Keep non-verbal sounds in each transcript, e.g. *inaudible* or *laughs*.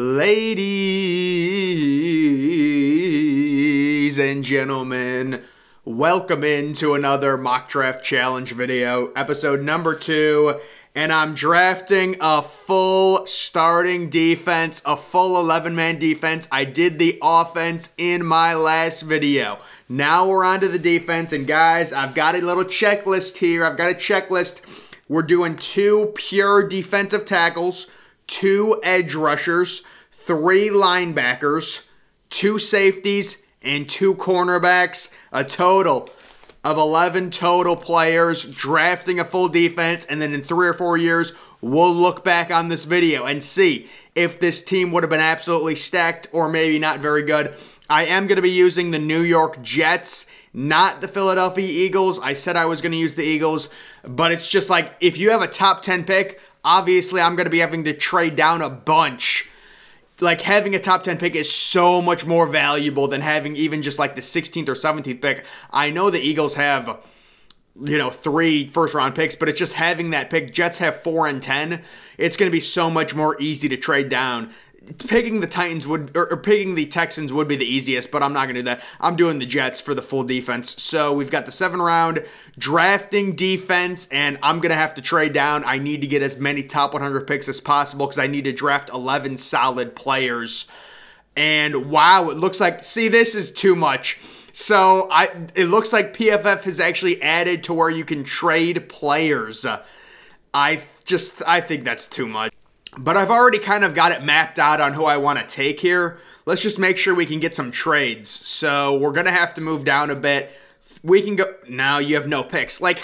Ladies and gentlemen, welcome into another mock draft challenge video, episode number two. And I'm drafting a full starting defense, a full 11 man defense. I did the offense in my last video. Now we're on to the defense. And guys, I've got a little checklist here. I've got a checklist. We're doing two pure defensive tackles two edge rushers, three linebackers, two safeties, and two cornerbacks. A total of 11 total players drafting a full defense. And then in three or four years, we'll look back on this video and see if this team would have been absolutely stacked or maybe not very good. I am going to be using the New York Jets, not the Philadelphia Eagles. I said I was going to use the Eagles, but it's just like if you have a top 10 pick, obviously I'm going to be having to trade down a bunch. Like having a top 10 pick is so much more valuable than having even just like the 16th or 17th pick. I know the Eagles have you know, three first round picks, but it's just having that pick. Jets have four and 10. It's going to be so much more easy to trade down picking the Titans would or, or, picking the Texans would be the easiest, but I'm not going to do that. I'm doing the Jets for the full defense. So we've got the seven round drafting defense, and I'm going to have to trade down. I need to get as many top 100 picks as possible because I need to draft 11 solid players. And wow, it looks like see this is too much. So I it looks like PFF has actually added to where you can trade players. I just I think that's too much. But I've already kind of got it mapped out on who I want to take here. Let's just make sure we can get some trades. So we're going to have to move down a bit. We can go... Now you have no picks. Like,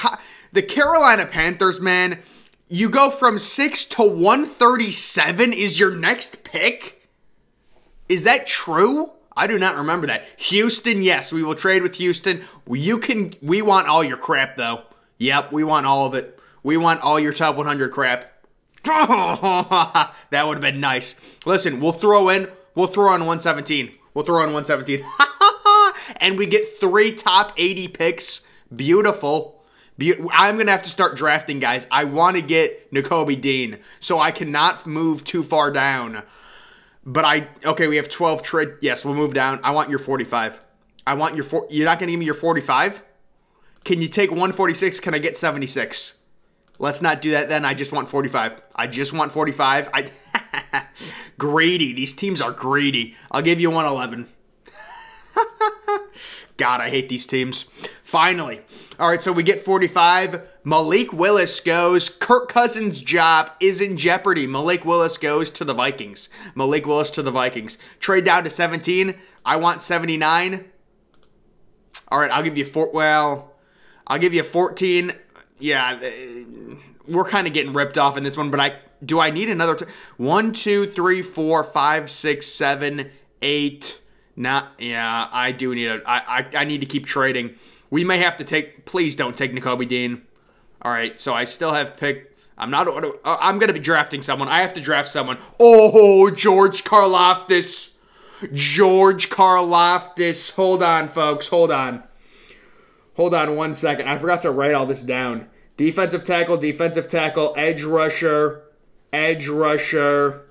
the Carolina Panthers, man, you go from 6 to 137 is your next pick? Is that true? I do not remember that. Houston, yes, we will trade with Houston. You can... We want all your crap, though. Yep, we want all of it. We want all your top 100 crap. *laughs* that would have been nice. Listen, we'll throw in, we'll throw on 117. We'll throw on 117. *laughs* and we get three top 80 picks. Beautiful. Be I'm going to have to start drafting, guys. I want to get Nakobe Dean, so I cannot move too far down. But I, okay, we have 12 trade. Yes, we'll move down. I want your 45. I want your, four, you're not going to give me your 45? Can you take 146? Can I get 76? Let's not do that then. I just want 45. I just want 45. I *laughs* greedy. These teams are greedy. I'll give you 111. *laughs* God, I hate these teams. Finally. All right, so we get 45. Malik Willis goes. Kirk Cousins' job is in jeopardy. Malik Willis goes to the Vikings. Malik Willis to the Vikings. Trade down to 17. I want 79. All right, I'll give you four. Well, I'll give you 14 yeah, uh, we're kind of getting ripped off in this one, but I do I need another t- one, two, three, four, five, six, seven, eight. Not yeah, I do need a. I I, I need to keep trading. We may have to take. Please don't take Nakobe Dean. All right, so I still have picked. I'm not. Uh, I'm gonna be drafting someone. I have to draft someone. Oh, George Karlaftis. George Karlaftis. Hold on, folks. Hold on. Hold on one second. I forgot to write all this down. Defensive tackle, defensive tackle, edge rusher, edge rusher,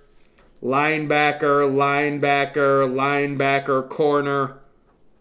linebacker, linebacker, linebacker, corner,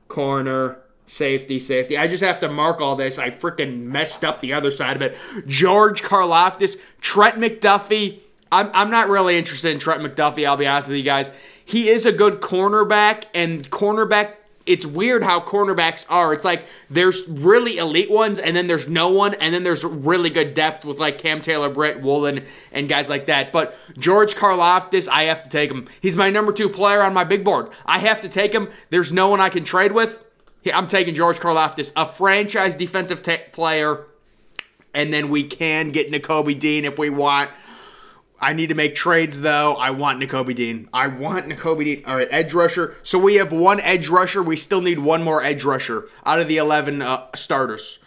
corner, safety, safety. I just have to mark all this. I freaking messed up the other side of it. George Karlaftis, Trent McDuffie. I'm, I'm not really interested in Trent McDuffie, I'll be honest with you guys. He is a good cornerback, and cornerback it's weird how cornerbacks are. It's like there's really elite ones, and then there's no one, and then there's really good depth with like Cam Taylor, Britt Woolen, and guys like that. But George Karlaftis, I have to take him. He's my number two player on my big board. I have to take him. There's no one I can trade with. I'm taking George Karlaftis, a franchise defensive tech player, and then we can get Nakobe Dean if we want. I need to make trades though. I want Nakobe Dean. I want Nakobe Dean. All right, edge rusher. So we have one edge rusher. We still need one more edge rusher out of the 11 uh, starters.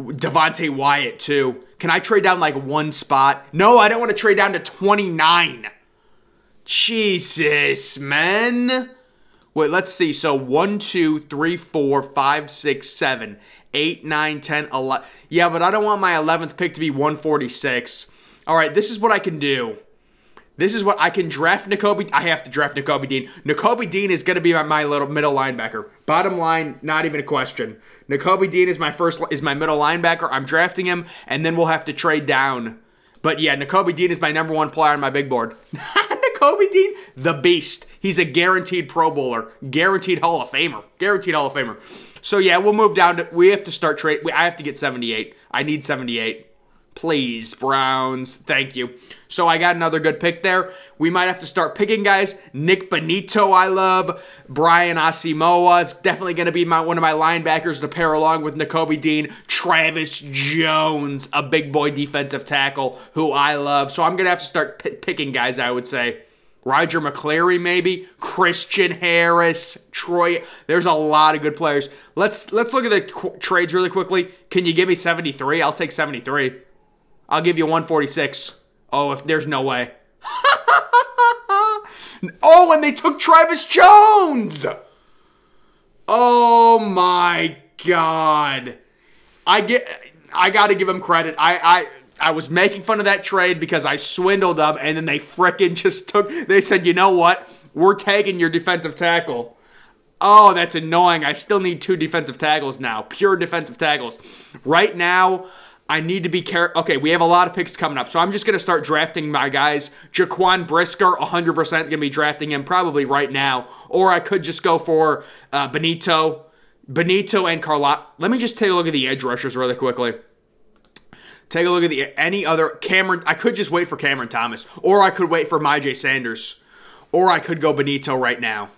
Devonte Wyatt too. Can I trade down like one spot? No, I don't want to trade down to 29. Jesus, man. Wait, let's see. So 1, 2, 3, 4, 5, 6, 7, 8, 9, 10, 11. Yeah, but I don't want my 11th pick to be 146. All right, this is what I can do. This is what I can draft Nakobe. I have to draft Nakobe Dean. Nakobe Dean is going to be my, my little middle linebacker. Bottom line, not even a question. Nakobe Dean is my first is my middle linebacker. I'm drafting him, and then we'll have to trade down. But yeah, Nakobe Dean is my number one player on my big board. *laughs* Nakobe Dean, the beast. He's a guaranteed Pro Bowler, guaranteed Hall of Famer, guaranteed Hall of Famer. So yeah, we'll move down to. We have to start trade. I have to get 78. I need 78. Please, Browns. Thank you. So I got another good pick there. We might have to start picking guys. Nick Bonitto, I love. Brian Asamoah is definitely going to be my one of my linebackers to pair along with Nakobe Dean. Travis Jones, a big boy defensive tackle who I love. So I'm going to have to start picking guys, I would say. Roger McCreary, maybe Christian Harris, Troy. There's a lot of good players. Let's let's look at the trades really quickly. Can you give me 73? I'll take 73. I'll give you 146. Oh, if there's no way. *laughs* oh, and they took Travis Jones. Oh my god. I get I got to give him credit. I I I was making fun of that trade because I swindled them and then they fricking just took they said, "You know what? We're taking your defensive tackle." Oh, that's annoying. I still need two defensive tackles now. Pure defensive tackles. Right now, I need to be careful. Okay, we have a lot of picks coming up, so I'm just going to start drafting my guys. Jaquan Brisker, 100% going to be drafting him probably right now. Or I could just go for uh, Benito. Bonitto and Carlot. Let me just take a look at the edge rushers really quickly. Take a look at the any other Cameron. I could just wait for Cameron Thomas, or I could wait for Myjai Sanders, or I could go Bonitto right now.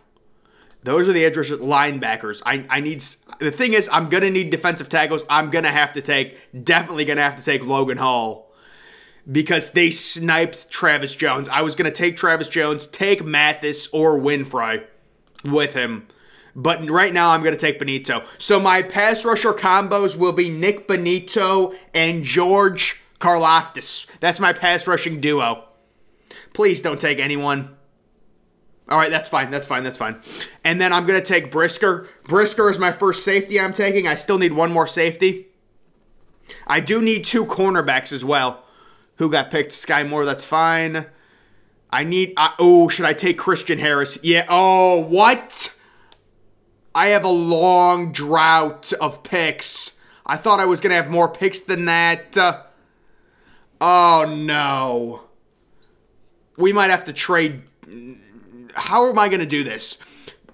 Those are the edge rushers, linebackers. I, I need the thing is I'm gonna need defensive tackles. I'm gonna have to take definitely gonna have to take Logan Hall because they sniped Travis Jones. I was gonna take Travis Jones, take Mathis or Winfrey with him. But right now I'm gonna take Bonitto. So my pass rusher combos will be Nick Bonitto and George Karlaftis. That's my pass rushing duo. Please don't take anyone. All right, that's fine. That's fine. That's fine. And then I'm going to take Brisker. Brisker is my first safety I'm taking. I still need one more safety. I do need two cornerbacks as well. Who got picked? Skyy Moore, that's fine. I need... Oh, should I take Christian Harris? Yeah. Oh, what? I have a long drought of picks. I thought I was going to have more picks than that. Uh, oh, no. We might have to trade how am I going to do this?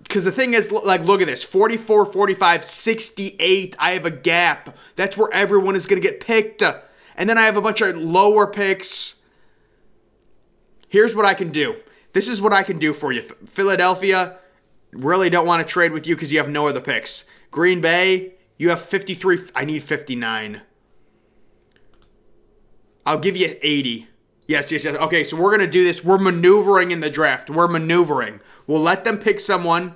Because the thing is, like, look at this 44, 45, 68. I have a gap. That's where everyone is going to get picked. And then I have a bunch of lower picks. Here's what I can do. This is what I can do for you. Philadelphia, really don't want to trade with you because you have no other picks. Green Bay, you have 53. I need 59. I'll give you 80. Yes, yes, yes. Okay, so we're going to do this. We're maneuvering in the draft. We're maneuvering. We'll let them pick someone.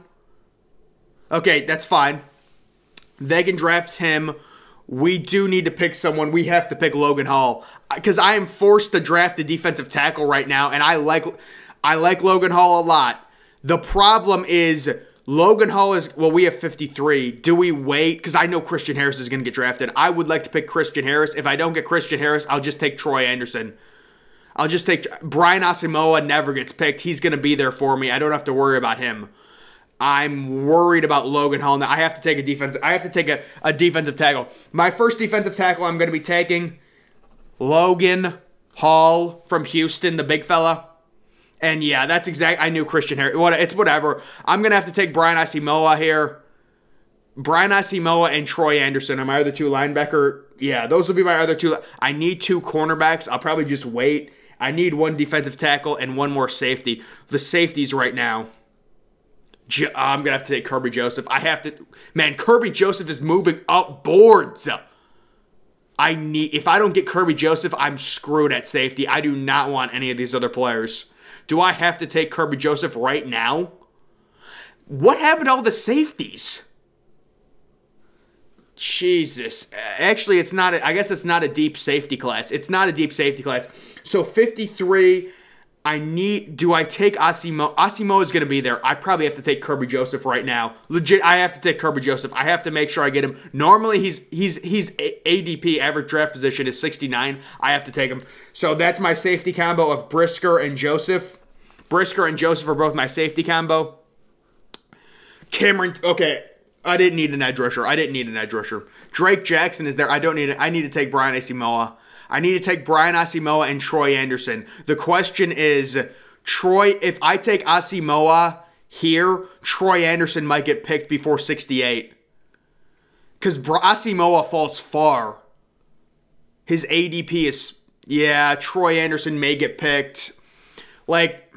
Okay, that's fine. They can draft him. We do need to pick someone. We have to pick Logan Hall because I am forced to draft a defensive tackle right now, and I like I like Logan Hall a lot. The problem is Logan Hall is well, we have 53. Do we wait? Because I know Christian Harris is going to get drafted. I would like to pick Christian Harris. If I don't get Christian Harris, I'll just take Troy Andersen. I'll just take Brian Asamoah never gets picked. He's going to be there for me. I don't have to worry about him. I'm worried about Logan Hall. Now I have to take a defense. I have to take a, a defensive tackle. My first defensive tackle I'm going to be taking Logan Hall from Houston, the big fella. And yeah, that's exact. I knew Christian Harris. What it's whatever. I'm gonna have to take Brian Asamoah here. Brian Asamoah and Troy Andersen are my other two linebacker. Yeah, those will be my other two. I need two cornerbacks. I'll probably just wait I need one defensive tackle and one more safety. The safeties right now. Uh, I'm gonna have to take Kerby Joseph. I have to, man. Kerby Joseph is moving up boards. I need. If I don't get Kerby Joseph, I'm screwed at safety. I do not want any of these other players. Do I have to take Kerby Joseph right now? What happened to all the safeties? Jesus. Actually, it's not. A, I guess it's not a deep safety class. It's not a deep safety class. So 53. I need. Do I take Asamoah? Asamoah is going to be there. I probably have to take Kerby Joseph right now. Legit, I have to take Kerby Joseph. I have to make sure I get him. Normally, he's he's he's ADP average draft position is 69. I have to take him. So that's my safety combo of Brisker and Joseph. Brisker and Joseph are both my safety combo. Cameron. Okay, I didn't need an edge rusher. I didn't need an edge rusher. Drake Jackson is there. I don't need it. I need to take Brian Asamoah. I need to take Brian Asamoah and Troy Andersen. The question is, Troy, if I take Asamoah here, Troy Andersen might get picked before 68. Because Asamoah falls far. His ADP is, yeah, Troy Andersen may get picked. Like,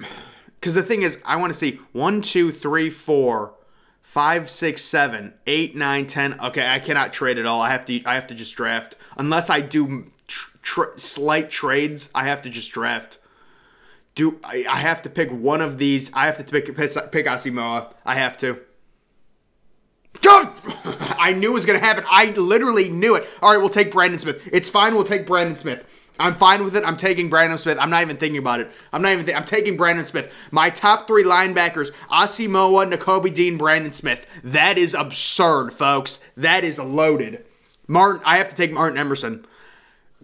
because the thing is, I want to see one, two, three, four, five, six, seven, eight, nine, ten. Okay, I cannot trade at all. I have to. I have to just draft unless I do tr- slight trades, I have to just draft. Do I, I have to pick one of these? I have to pick pick Asamoah. I have to. *laughs* I knew it was going to happen. I literally knew it. All right, we'll take Brandon Smith. It's fine. We'll take Brandon Smith. I'm fine with it. I'm taking Brandon Smith. I'm not even thinking about it. I'm not even. I'm taking Brandon Smith. My top three linebackers: Asamoah, Nakobe Dean, Brandon Smith. That is absurd, folks. That is loaded. Martin. I have to take Martin Emerson.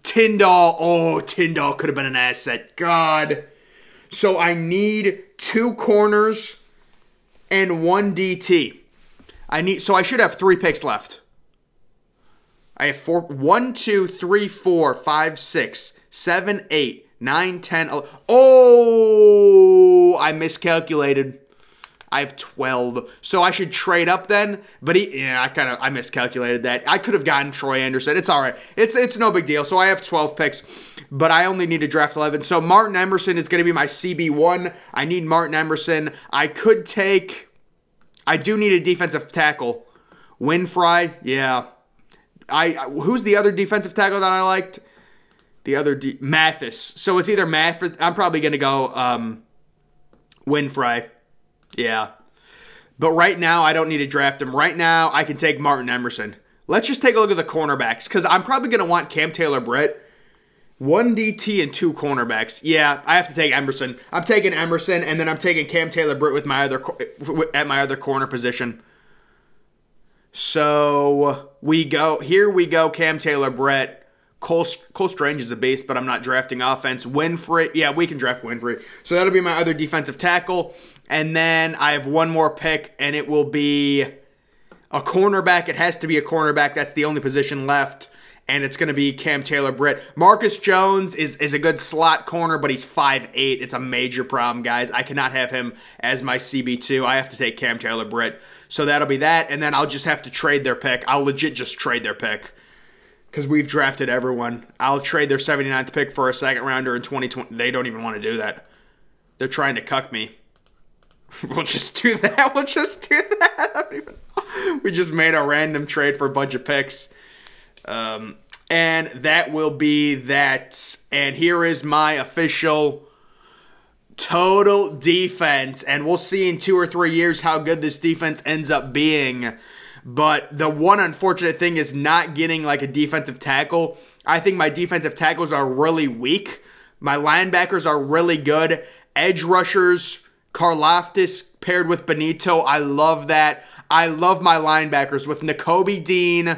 Tindall. Oh, Tindall could have been an asset. God. So I need two corners and one DT. I need so I should have three picks left. I have four one, two, three, four, five, six, seven, eight, nine, ten. Oh I miscalculated. I have 12. So I should trade up then. But he, yeah, I kind of I miscalculated that. I could have gotten Troy Andersen. It's all right. It's it's no big deal. So I have 12 picks, but I only need to draft 11. So Martin Emerson is going to be my CB1. I need Martin Emerson. I could take I do need a defensive tackle. Winfrey, yeah. I who's the other defensive tackle that I liked? The other Mathis. So it's either Mathis. I'm probably going to go um Winfrey. Yeah. But right now, I don't need to draft him. Right now, I can take Martin Emerson. Let's just take a look at the cornerbacks because I'm probably going to want Cam Taylor Britt. One DT and two cornerbacks. Yeah, I have to take Emerson. I'm taking Emerson, and then I'm taking Cam Taylor Britt with my other at my other corner position. So we go here. We go. Cam Taylor Britt. Cole, Cole Strange is a beast, but I'm not drafting offense. Winfrey, yeah, we can draft Winfrey. So that'll be my other defensive tackle. And then I have one more pick, and it will be a cornerback. It has to be a cornerback. That's the only position left. And it's going to be Cam Taylor Britt. Marcus Jones is, is a good slot corner, but he's 5'8. It's a major problem, guys. I cannot have him as my CB2. I have to take Cam Taylor Britt. So that'll be that. And then I'll just have to trade their pick. I'll legit just trade their pick because we've drafted everyone. I'll trade their 79th pick for a second rounder in 2020. They don't even want to do that. They're trying to cuck me. *laughs* we'll just do that. *laughs* We'll just do that. *laughs* we just made a random trade for a bunch of picks. Um, and that will be that. And here is my official total defense. And we'll see in two or three years how good this defense ends up being. But the one unfortunate thing is not getting like a defensive tackle. I think my defensive tackles are really weak. My linebackers are really good. Edge rushers, Karlaftis paired with Bonitto. I love that. I love my linebackers with Nakobe Dean,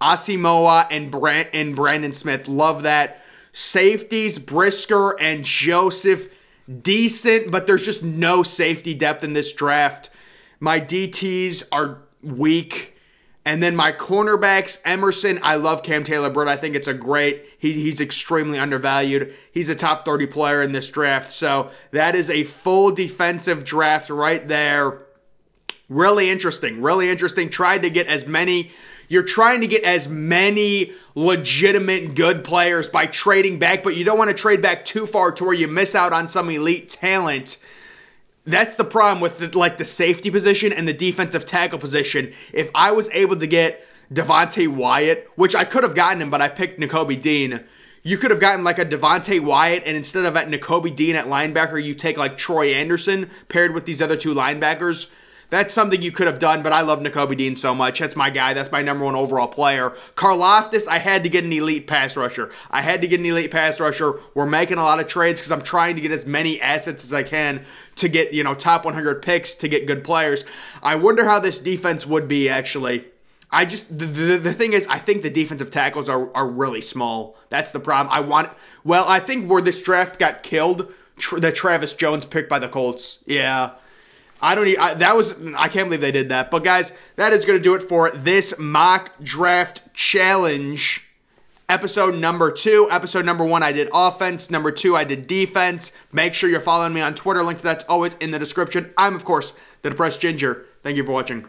Asamoah, and, Brand- and Brandon Smith. Love that. Safeties, Brisker and Joseph, decent, but there's just no safety depth in this draft. My DTs are weak. And then my cornerbacks, Emerson, I love Cam Taylor Britt. I think it's a great, he, he's extremely undervalued. He's a top 30 player in this draft. So that is a full defensive draft right there. Really interesting. Really interesting. Tried to get as many, you're trying to get as many legitimate good players by trading back, but you don't want to trade back too far to where you miss out on some elite talent that's the problem with the, like the safety position and the defensive tackle position. If I was able to get Devonte Wyatt, which I could have gotten him, but I picked Nakobe Dean. You could have gotten like a Devonte Wyatt, and instead of at Nakobe Dean at linebacker, you take like Troy Andersen paired with these other two linebackers. That's something you could have done, but I love Nakobe Dean so much. That's my guy. That's my number one overall player. Karlaftis, I had to get an elite pass rusher. I had to get an elite pass rusher. We're making a lot of trades because I'm trying to get as many assets as I can to get, you know, top 100 picks to get good players. I wonder how this defense would be actually. I just the, the, the, thing is I think the defensive tackles are, are really small. That's the problem. I want well I think where this draft got killed, tr- the Travis Jones pick by the Colts. Yeah, I don't. I, that was. I can't believe they did that. But guys, that is going to do it for this mock draft challenge. Episode number two. Episode number one, I did offense. Number two, I did defense. Make sure you're following me on Twitter. Link to that's always in the description. I'm, of course, the Depressed Ginger. Thank you for watching.